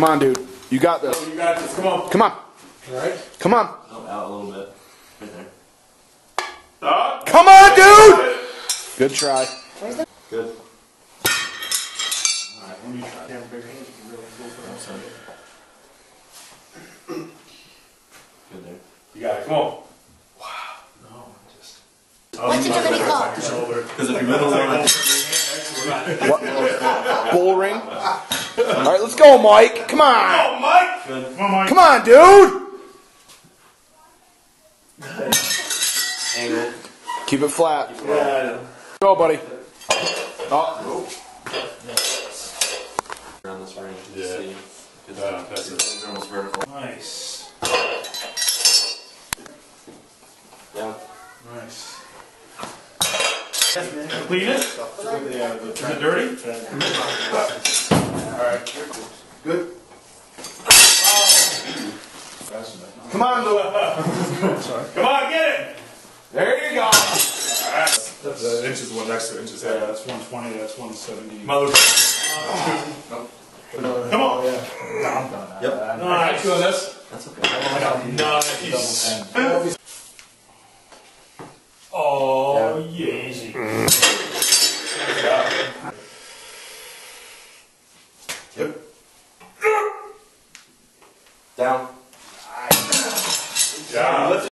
Come on, dude. You got this. Oh, you got this. Come on. Come on. All right. Come on. Oh, out a little bit. Right there. Stop. Come on, dude! Good try. Good. Alright, let me try. Damn big hands. You really go for that. Sorry. Good there. You got it. Come on. Wow. No, just. What's oh, it gonna be called? Your shoulder. Because if you middle one, What? Bull ring? All right, let's go, Mike. Come on. Oh, Mike. Come on, Mike. Come on, dude. Angle. Keep it flat. Yeah, I know. Go, buddy. Oh. oh, Around this range. Yeah. See. Good Yeah, that's it. Almost vertical. Nice. Yeah. Nice. Clean it? Is it dirty? Alright. good. Come on, Lou. Come on, get it! There you go. that's The inches, one next to inches. Yeah, that's one twenty, that's one seventy. Mother. Come on. yeah no i'm Yep. Nice. this? That's okay. Nice. Oh, Yep. Down. Nice. Down.